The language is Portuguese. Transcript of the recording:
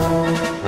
Música